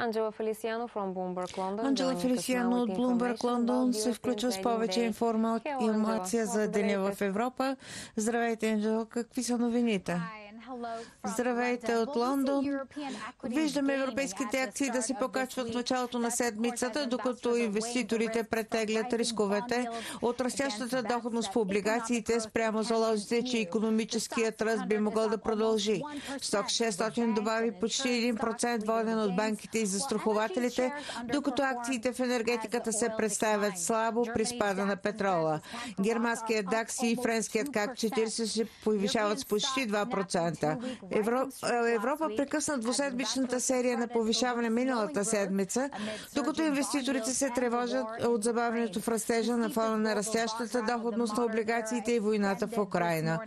Анджела Фелисиано from Bloomberg London. Анджела Фелисиано от Bloomberg Лондон се включва с повече информация Angela. за деня в Европа. Здравейте, Анджела. Какви са новините? Здравейте от Лондон. Виждаме европейските акции да се покачват в началото на седмицата, докато инвеститорите претеглят рисковете от растящата доходност по облигациите спрямо залозите, че економическият ръст би могъл да продължи. Сток 600 добави почти 1% воден от банките и застрахователите, докато акциите в енергетиката се представят слабо при спада на петрола. Германският DAX и френският CAC 40 се повишават с почти 2%. Евро... е, Европа прекъсна двуседмичната серия на повишаване миналата седмица, докато инвеститорите се тревожат от забавянето в растежа на фона на растящата доходност на облигациите и войната в Украина.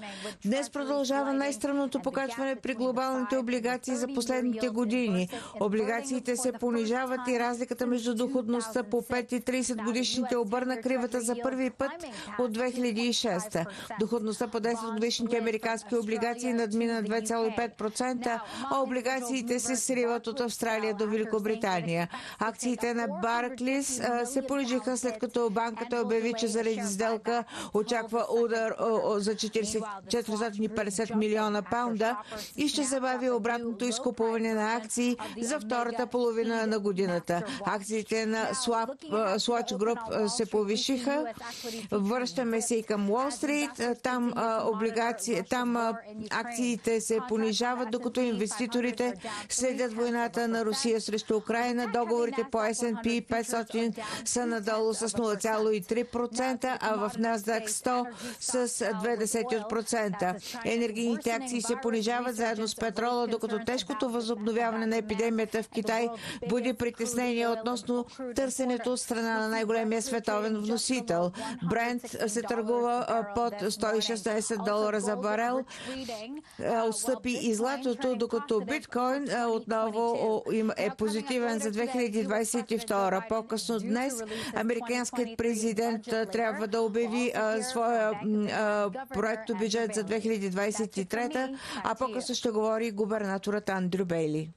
Днес продължава най-странното покачване при глобалните облигации за последните години. Облигациите се понижават и разликата между доходността по 5 и 30 годишните обърна кривата за първи път от 2006. Доходността по 10 годишните американски облигации надмина 2,5%, а облигациите се сриват от Австралия до Великобритания. Акциите на Барклис се понижиха след като банката обяви, че заради сделка очаква удар за 40, 450 милиона паунда и ще забави обратното изкупуване на акции за втората половина на годината. Акциите на Swatch Group се повишиха. Връщаме се и към Уолл Стрит. Там, облигации, там а, акциите се понижават, докато инвеститорите следят войната на Русия срещу Украина. Договорите по S&P 500 са надолу с 0,3%, а в NASDAQ 100 с 0,2%. Енергийните акции се понижават заедно с петрола, докато тежкото възобновяване на епидемията в Китай буди притеснение относно търсенето от страна на най-големия световен вносител. Брент се търгува под 116 долара за барел. А, Отстъпи и златото, докато биткоин а, отново е позитивен за 2022. По-късно днес американският президент а, трябва да обяви своя проекто бюджет за 2023, а по-късно ще говори губернаторът Андрю Бейли.